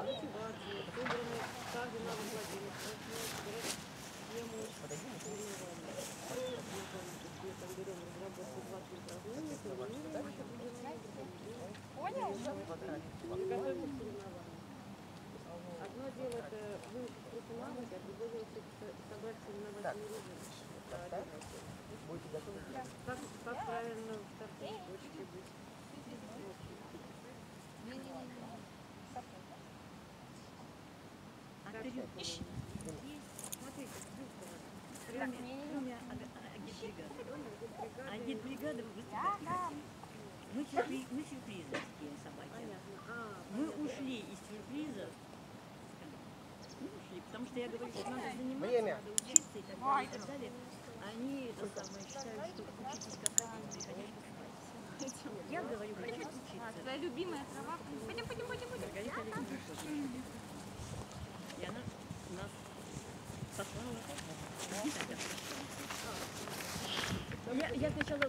мотивации, собраны каждый навык владения, начинают собирать схему соревнований. Знакомитесь, мы там берем разработку 20 упражнений, тренируем их определенным образом и готовим к соревнованиям. Одно дело это выучить навыки, а другое дело собрать соревновательный режим. Будете готовы? Как, как Вперед. Мы, сюрпри- мы собаки. А, Мы ушли из сюрприза. Мы ушли, потому что я говорю, что надо заниматься, надо учиться и так далее, и так далее. Они это самое, считают, что учитесь как один, приходите. Я говорю, хочу учиться. Твоя любимая трава. Я, я сначала